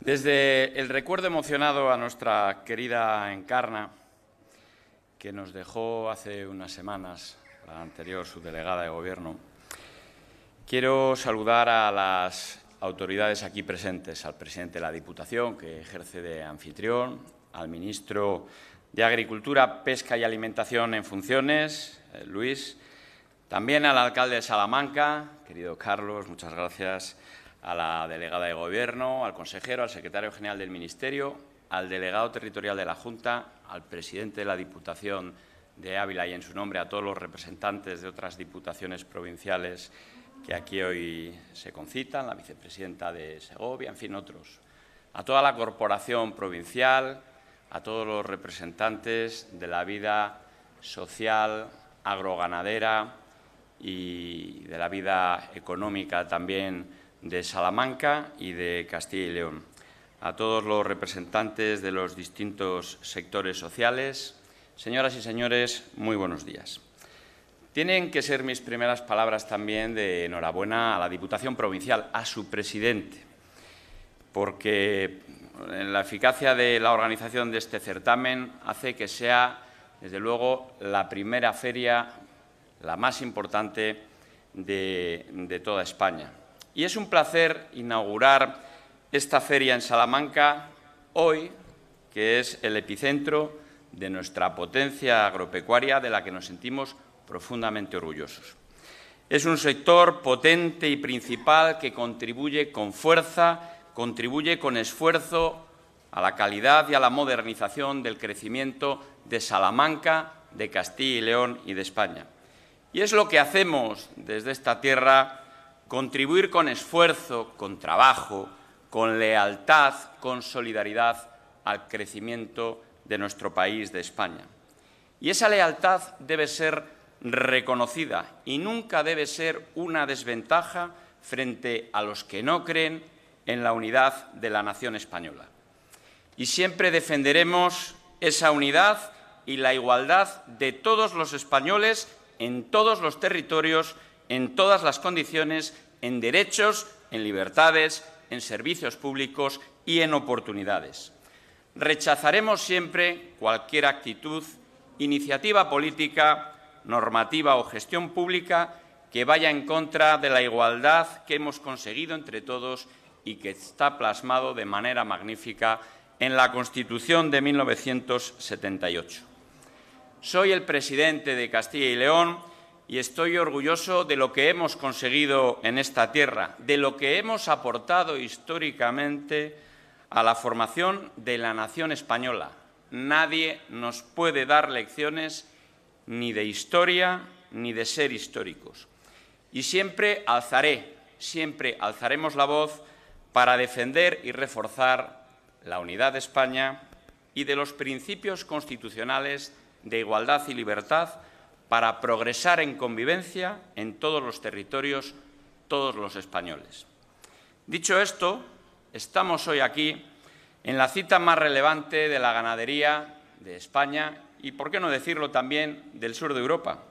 Desde el recuerdo emocionado a nuestra querida Encarna, que nos dejó hace unas semanas, la anterior subdelegada de Gobierno, quiero saludar a las autoridades aquí presentes, al presidente de la Diputación, que ejerce de anfitrión, al ministro de Agricultura, Pesca y Alimentación en funciones, eh, Luis, también al alcalde de Salamanca, querido Carlos, muchas gracias, a la delegada de Gobierno, al consejero, al secretario general del Ministerio, al delegado territorial de la Junta, al presidente de la Diputación de Ávila y, en su nombre, a todos los representantes de otras diputaciones provinciales que aquí hoy se concitan, la vicepresidenta de Segovia, en fin, otros. A toda la corporación provincial, a todos los representantes de la vida social, agroganadera y de la vida económica también de Salamanca y de Castilla y León, a todos los representantes de los distintos sectores sociales. Señoras y señores, muy buenos días. Tienen que ser mis primeras palabras también de enhorabuena a la Diputación Provincial, a su presidente, porque la eficacia de la organización de este certamen hace que sea, desde luego, la primera feria, la más importante de, de toda España. Y es un placer inaugurar esta feria en Salamanca hoy, que es el epicentro de nuestra potencia agropecuaria de la que nos sentimos profundamente orgullosos. Es un sector potente y principal que contribuye con fuerza, contribuye con esfuerzo a la calidad y a la modernización del crecimiento de Salamanca, de Castilla y León y de España. Y es lo que hacemos desde esta tierra contribuir con esfuerzo, con trabajo, con lealtad, con solidaridad al crecimiento de nuestro país, de España. Y esa lealtad debe ser reconocida y nunca debe ser una desventaja frente a los que no creen en la unidad de la nación española. Y siempre defenderemos esa unidad y la igualdad de todos los españoles en todos los territorios en todas las condiciones, en derechos, en libertades, en servicios públicos y en oportunidades. Rechazaremos siempre cualquier actitud, iniciativa política, normativa o gestión pública que vaya en contra de la igualdad que hemos conseguido entre todos y que está plasmado de manera magnífica en la Constitución de 1978. Soy el presidente de Castilla y León y estoy orgulloso de lo que hemos conseguido en esta tierra, de lo que hemos aportado históricamente a la formación de la nación española. Nadie nos puede dar lecciones ni de historia ni de ser históricos. Y siempre alzaré, siempre alzaremos la voz para defender y reforzar la unidad de España y de los principios constitucionales de igualdad y libertad para progresar en convivencia en todos los territorios, todos los españoles. Dicho esto, estamos hoy aquí en la cita más relevante de la ganadería de España y, por qué no decirlo, también del sur de Europa.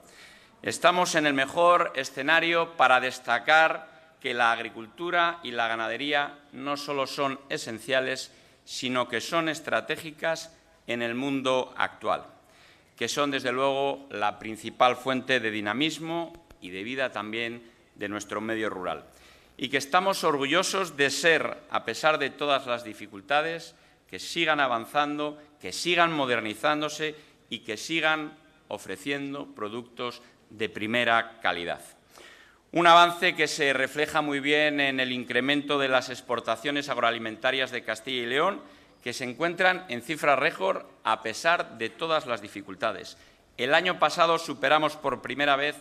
Estamos en el mejor escenario para destacar que la agricultura y la ganadería no solo son esenciales, sino que son estratégicas en el mundo actual que son, desde luego, la principal fuente de dinamismo y de vida también de nuestro medio rural. Y que estamos orgullosos de ser, a pesar de todas las dificultades, que sigan avanzando, que sigan modernizándose y que sigan ofreciendo productos de primera calidad. Un avance que se refleja muy bien en el incremento de las exportaciones agroalimentarias de Castilla y León, que se encuentran en cifra récord a pesar de todas las dificultades. El año pasado superamos por primera vez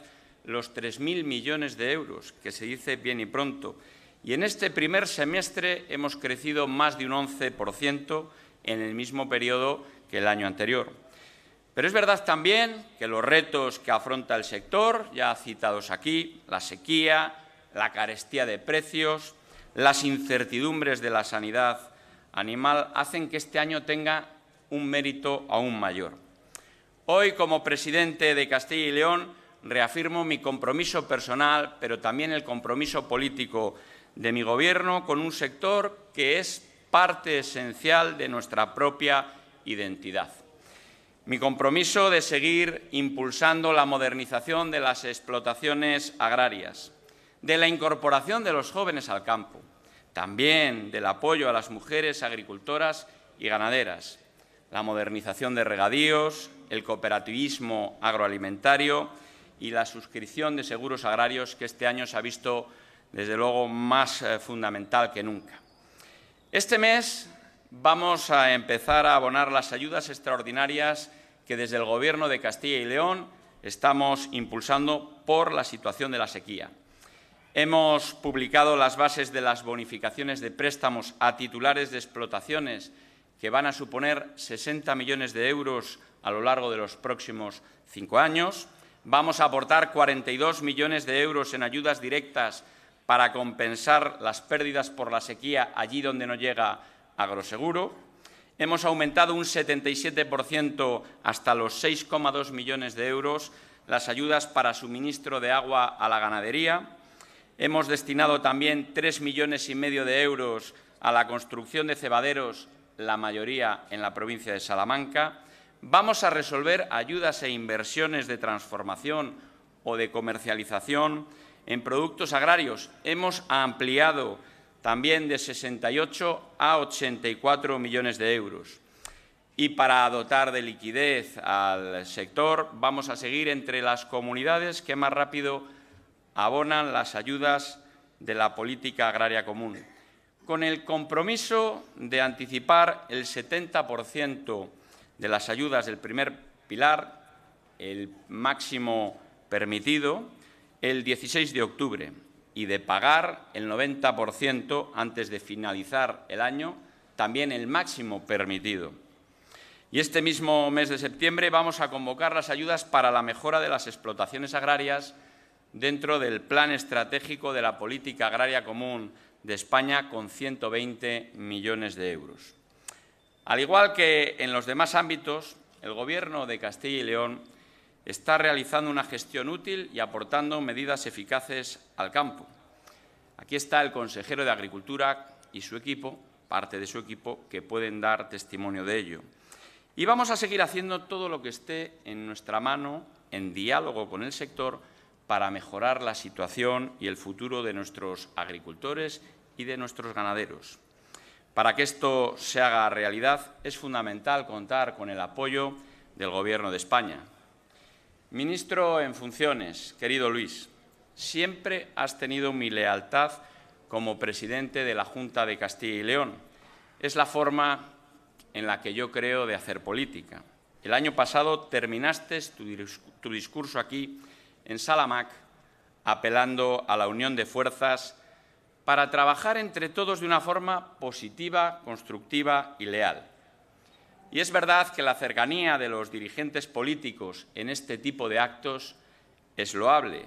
los 3.000 millones de euros, que se dice bien y pronto, y en este primer semestre hemos crecido más de un 11% en el mismo periodo que el año anterior. Pero es verdad también que los retos que afronta el sector, ya citados aquí, la sequía, la carestía de precios, las incertidumbres de la sanidad animal hacen que este año tenga un mérito aún mayor. Hoy, como presidente de Castilla y León, reafirmo mi compromiso personal, pero también el compromiso político de mi Gobierno con un sector que es parte esencial de nuestra propia identidad. Mi compromiso de seguir impulsando la modernización de las explotaciones agrarias, de la incorporación de los jóvenes al campo, también del apoyo a las mujeres agricultoras y ganaderas, la modernización de regadíos, el cooperativismo agroalimentario y la suscripción de seguros agrarios que este año se ha visto, desde luego, más eh, fundamental que nunca. Este mes vamos a empezar a abonar las ayudas extraordinarias que desde el Gobierno de Castilla y León estamos impulsando por la situación de la sequía. Hemos publicado las bases de las bonificaciones de préstamos a titulares de explotaciones que van a suponer 60 millones de euros a lo largo de los próximos cinco años. Vamos a aportar 42 millones de euros en ayudas directas para compensar las pérdidas por la sequía allí donde no llega agroseguro. Hemos aumentado un 77% hasta los 6,2 millones de euros las ayudas para suministro de agua a la ganadería. Hemos destinado también 3 millones y medio de euros a la construcción de cebaderos la mayoría en la provincia de Salamanca. Vamos a resolver ayudas e inversiones de transformación o de comercialización en productos agrarios. Hemos ampliado también de 68 a 84 millones de euros. Y para dotar de liquidez al sector, vamos a seguir entre las comunidades que más rápido abonan las ayudas de la política agraria común con el compromiso de anticipar el 70% de las ayudas del primer pilar, el máximo permitido, el 16 de octubre y de pagar el 90% antes de finalizar el año, también el máximo permitido. Y este mismo mes de septiembre vamos a convocar las ayudas para la mejora de las explotaciones agrarias dentro del Plan Estratégico de la Política Agraria Común de España con 120 millones de euros. Al igual que en los demás ámbitos, el Gobierno de Castilla y León está realizando una gestión útil y aportando medidas eficaces al campo. Aquí está el consejero de Agricultura y su equipo, parte de su equipo, que pueden dar testimonio de ello. Y vamos a seguir haciendo todo lo que esté en nuestra mano, en diálogo con el sector, para mejorar la situación y el futuro de nuestros agricultores y de nuestros ganaderos. Para que esto se haga realidad es fundamental contar con el apoyo del Gobierno de España. Ministro en funciones, querido Luis, siempre has tenido mi lealtad como presidente de la Junta de Castilla y León. Es la forma en la que yo creo de hacer política. El año pasado terminaste tu, discurso aquí en Salamac, apelando a la unión de fuerzas para trabajar entre todos de una forma positiva, constructiva y leal. Y es verdad que la cercanía de los dirigentes políticos en este tipo de actos es loable,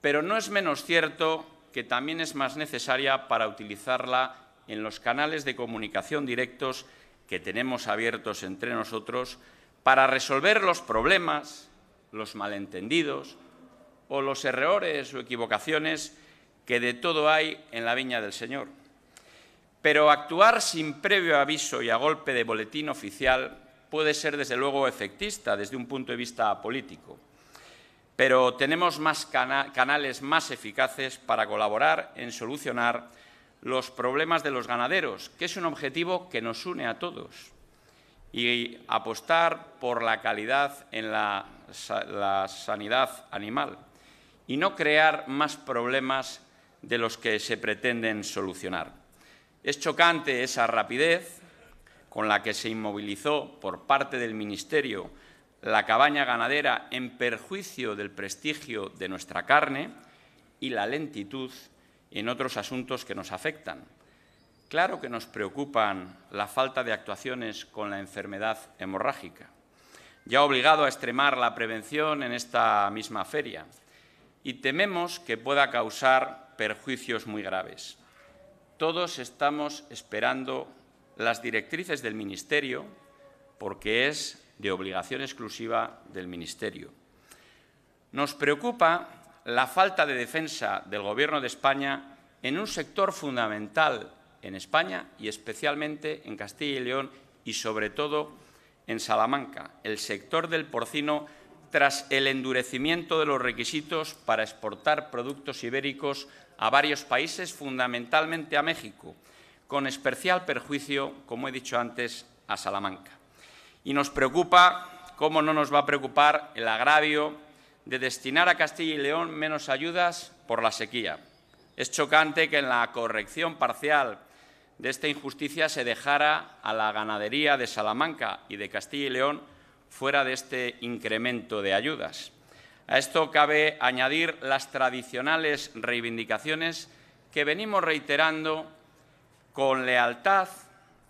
pero no es menos cierto que también es más necesaria para utilizarla en los canales de comunicación directos que tenemos abiertos entre nosotros para resolver los problemas, los malentendidos, o los errores o equivocaciones que de todo hay en la viña del Señor. Pero actuar sin previo aviso y a golpe de boletín oficial puede ser, desde luego, efectista desde un punto de vista político. Pero tenemos más canales más eficaces para colaborar en solucionar los problemas de los ganaderos, que es un objetivo que nos une a todos, y apostar por la calidad en la sanidad animal y no crear más problemas de los que se pretenden solucionar. Es chocante esa rapidez con la que se inmovilizó por parte del Ministerio la cabaña ganadera en perjuicio del prestigio de nuestra carne y la lentitud en otros asuntos que nos afectan. Claro que nos preocupan la falta de actuaciones con la enfermedad hemorrágica. Ya obligado a extremar la prevención en esta misma feria y tememos que pueda causar perjuicios muy graves. Todos estamos esperando las directrices del Ministerio porque es de obligación exclusiva del Ministerio. Nos preocupa la falta de defensa del Gobierno de España en un sector fundamental en España y especialmente en Castilla y León y sobre todo en Salamanca, el sector del porcino tras el endurecimiento de los requisitos para exportar productos ibéricos a varios países, fundamentalmente a México, con especial perjuicio, como he dicho antes, a Salamanca. Y nos preocupa, cómo no nos va a preocupar, el agravio de destinar a Castilla y León menos ayudas por la sequía. Es chocante que en la corrección parcial de esta injusticia se dejara a la ganadería de Salamanca y de Castilla y León fuera de este incremento de ayudas. A esto cabe añadir las tradicionales reivindicaciones que venimos reiterando con lealtad,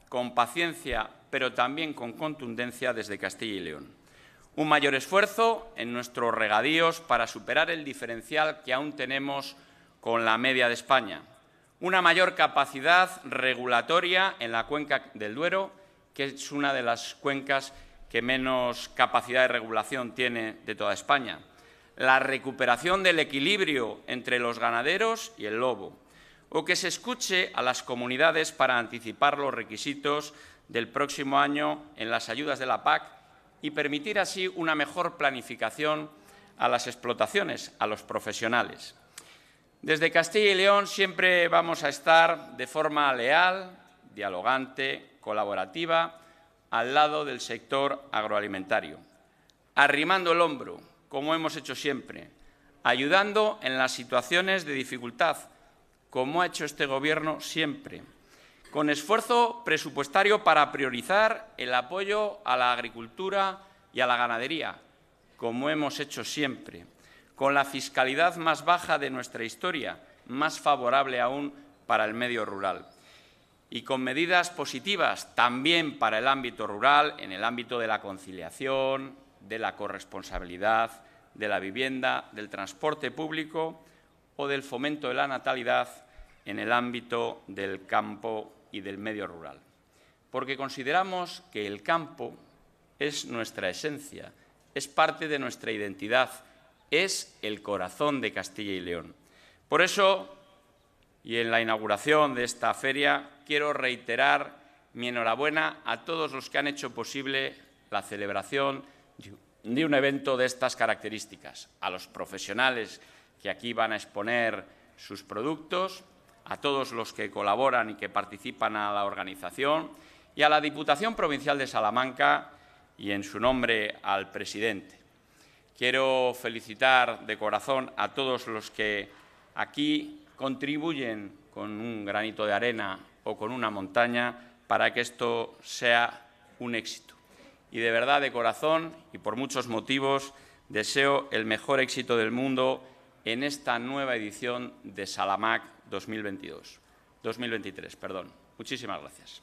con paciencia, pero también con contundencia desde Castilla y León. Un mayor esfuerzo en nuestros regadíos para superar el diferencial que aún tenemos con la media de España. Una mayor capacidad regulatoria en la cuenca del Duero, que es una de las cuencas que menos capacidad de regulación tiene de toda España. La recuperación del equilibrio entre los ganaderos y el lobo. O que se escuche a las comunidades para anticipar los requisitos del próximo año en las ayudas de la PAC y permitir así una mejor planificación a las explotaciones, a los profesionales. Desde Castilla y León siempre vamos a estar de forma leal, dialogante, colaborativa, al lado del sector agroalimentario, arrimando el hombro, como hemos hecho siempre, ayudando en las situaciones de dificultad, como ha hecho este Gobierno siempre, con esfuerzo presupuestario para priorizar el apoyo a la agricultura y a la ganadería, como hemos hecho siempre, con la fiscalidad más baja de nuestra historia, más favorable aún para el medio rural. Y con medidas positivas también para el ámbito rural, en el ámbito de la conciliación, de la corresponsabilidad, de la vivienda, del transporte público o del fomento de la natalidad en el ámbito del campo y del medio rural. Porque consideramos que el campo es nuestra esencia, es parte de nuestra identidad, es el corazón de Castilla y León. Por eso, y en la inauguración de esta feria, quiero reiterar mi enhorabuena a todos los que han hecho posible la celebración de un evento de estas características, a los profesionales que aquí van a exponer sus productos, a todos los que colaboran y que participan a la organización y a la Diputación Provincial de Salamanca y en su nombre al presidente. Quiero felicitar de corazón a todos los que aquí contribuyen con un granito de arena o con una montaña para que esto sea un éxito. Y de verdad, de corazón y por muchos motivos, deseo el mejor éxito del mundo en esta nueva edición de Salamac 2022. 2023, perdón. Muchísimas gracias.